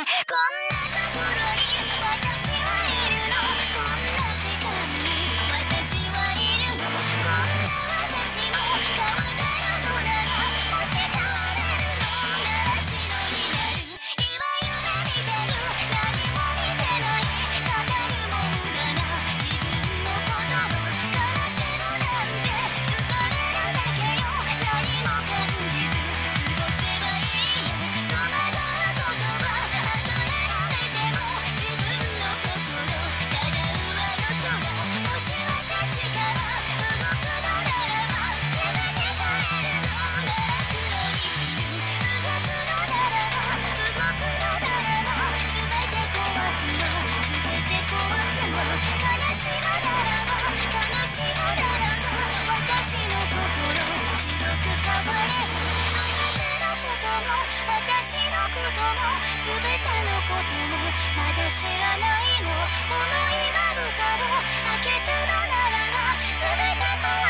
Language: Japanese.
こんなも私のことも全てのこともまだ知らないの思いがあるかも開けたのならば全て壊